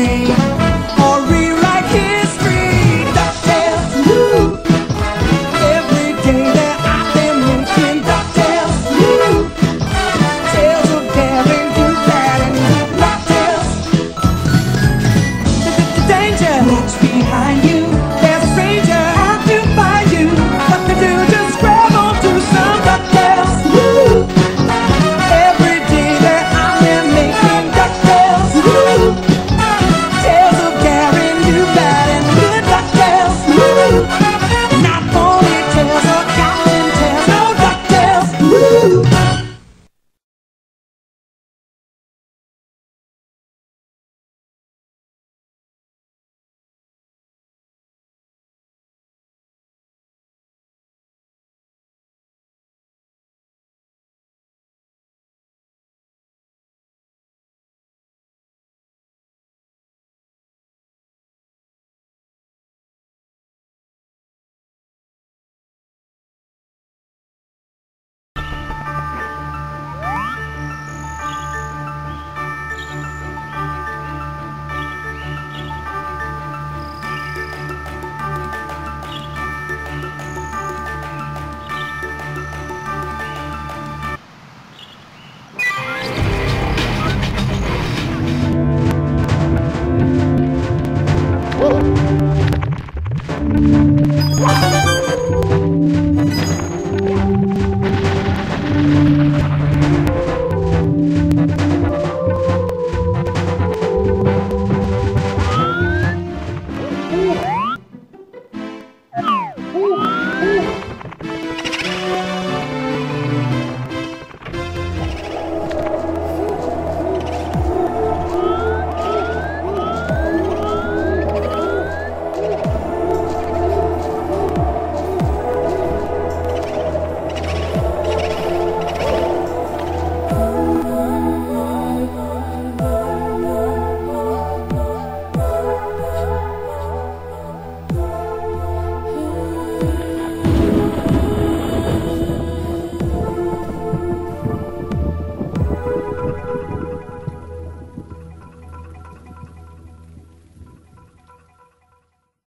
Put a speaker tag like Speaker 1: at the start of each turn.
Speaker 1: everything
Speaker 2: Thank you.